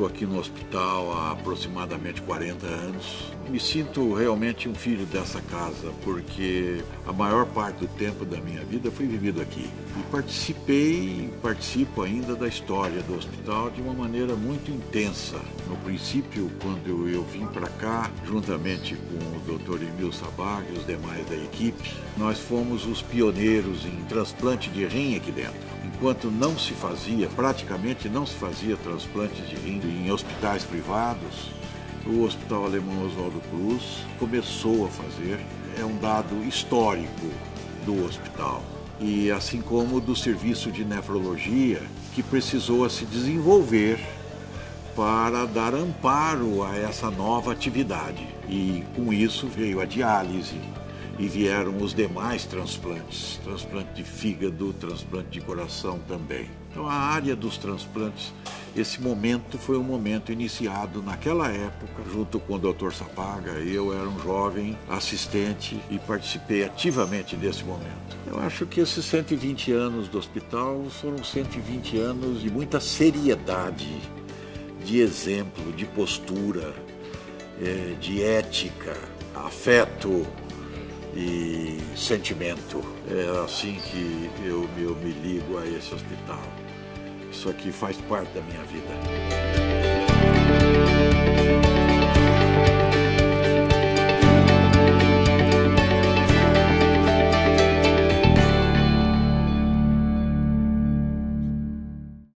estou aqui no hospital há aproximadamente 40 anos. Me sinto realmente um filho dessa casa, porque a maior parte do tempo da minha vida foi vivido aqui. E participei e participo ainda da história do hospital de uma maneira muito intensa. No princípio, quando eu vim para cá, juntamente com o Dr. Emil Sabag e os demais da equipe, nós fomos os pioneiros em transplante de rim aqui dentro enquanto não se fazia, praticamente não se fazia transplante de rim em hospitais privados, o Hospital Alemão Oswaldo Cruz começou a fazer. É um dado histórico do hospital. E assim como do serviço de nefrologia, que precisou se desenvolver para dar amparo a essa nova atividade. E com isso veio a diálise, e vieram os demais transplantes, transplante de fígado, transplante de coração também. Então a área dos transplantes, esse momento foi um momento iniciado naquela época, junto com o Dr. Sapaga, eu era um jovem assistente e participei ativamente desse momento. Eu acho que esses 120 anos do hospital foram 120 anos de muita seriedade, de exemplo, de postura, eh, de ética, afeto, e sentimento. É assim que eu, eu me ligo a esse hospital. Isso aqui faz parte da minha vida.